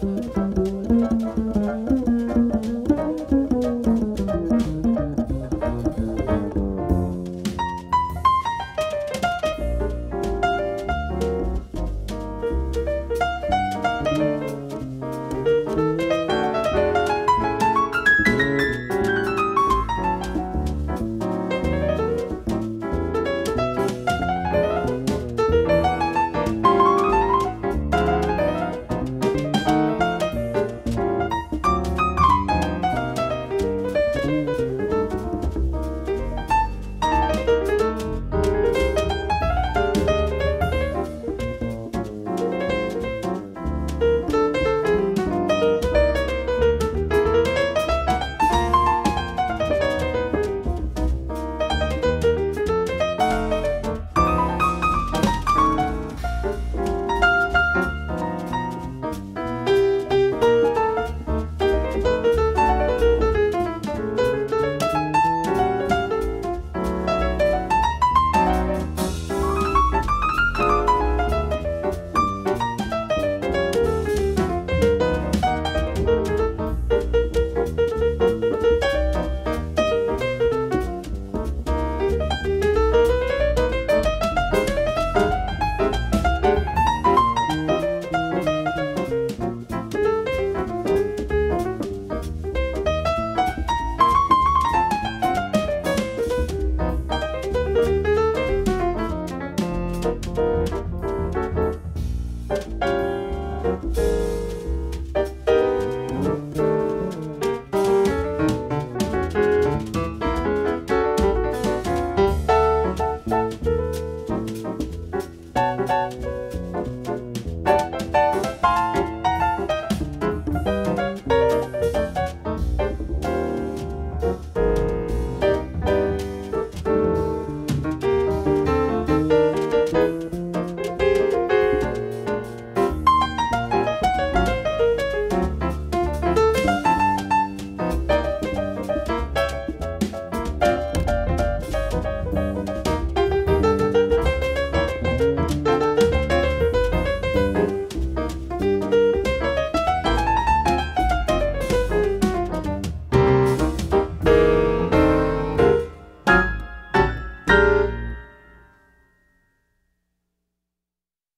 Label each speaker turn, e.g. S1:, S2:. S1: thank you you